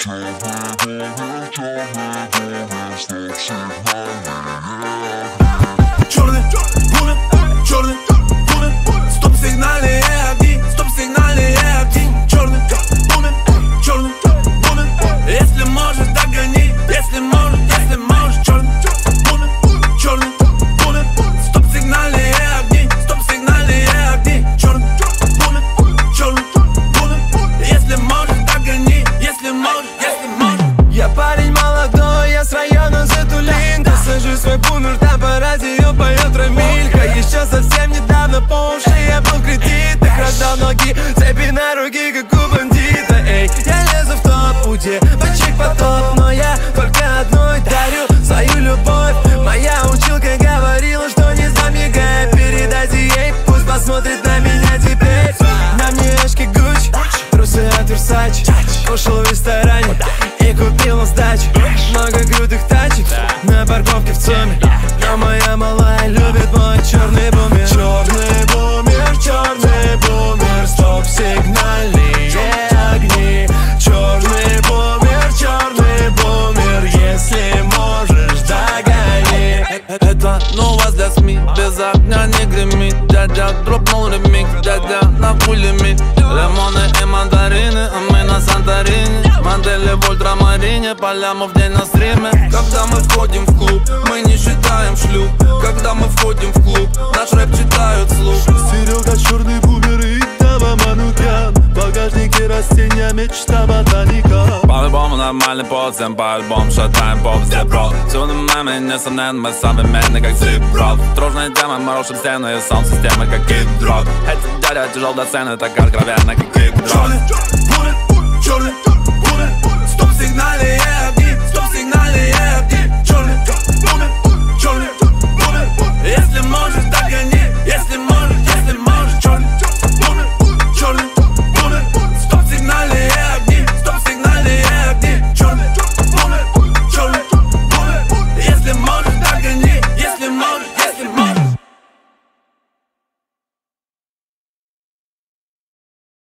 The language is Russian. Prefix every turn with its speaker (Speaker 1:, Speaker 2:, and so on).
Speaker 1: Черный бумер, черный бумер, стоп сигнальные огни
Speaker 2: Парень молодой, я с района Затулинка Сажу свой бумер, там по радио поет Рамилька. Еще совсем недавно по уши я был в кредитах Раздал ноги, цепи на руки, как у бандита. Эй, я лезу в топ, уде, почек потоп
Speaker 3: Дядя дропнул ремикс Дядя на пулемет Лимоны и мандарины А мы на Санторини Модели в ультрамарине Поляма в день на стриме Когда мы входим в клуб Мы не считаем шлюп Когда мы входим в клуб Наш рэп читают слух.
Speaker 4: Серега черный бумер и Дава Манукян. Багажнике растения, мечта ботаника
Speaker 3: По-любому нормальный подзем По-альбому шатаем поп бро Всюду мемы, несомненно, мы современны, как зип-рок Дружная тема, мы рушим стены и сон системы, как кид-дрог Эти дядя тяжел до цены, так откровенно, как кик-дрог
Speaker 2: Черный, черный